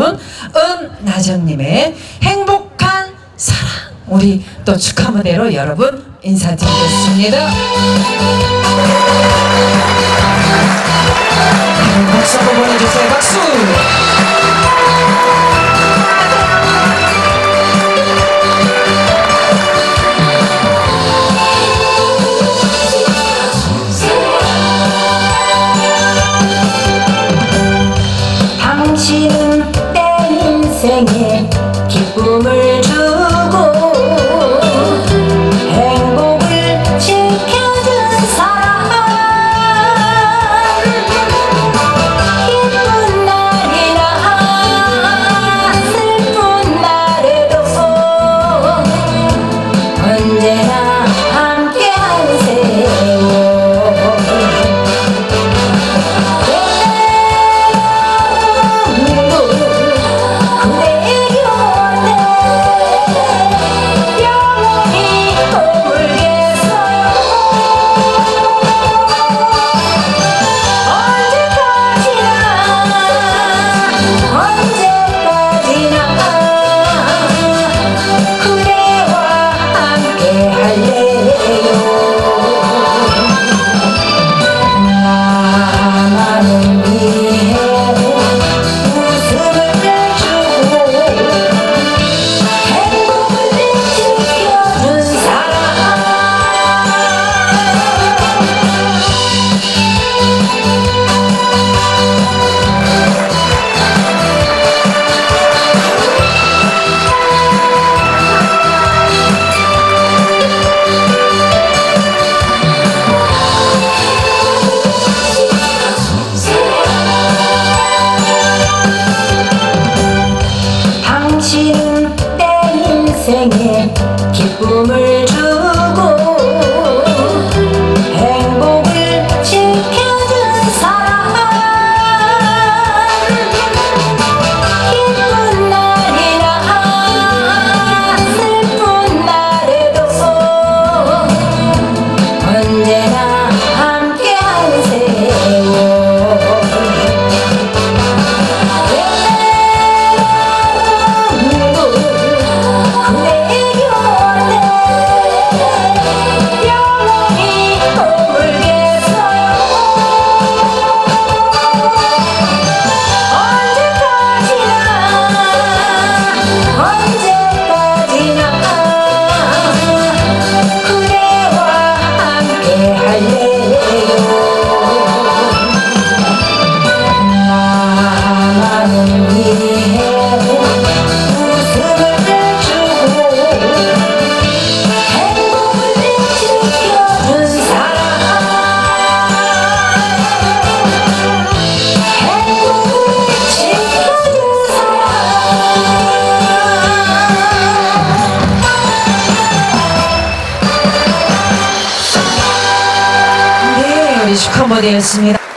부른 은나정님의 행복한 사랑 우리 또 축하 무대로 여러분 인사드리겠습니다. 박수 한번 보내주세요. 박수! 당신은 내 인생에 기쁨을 주 무대였습니다.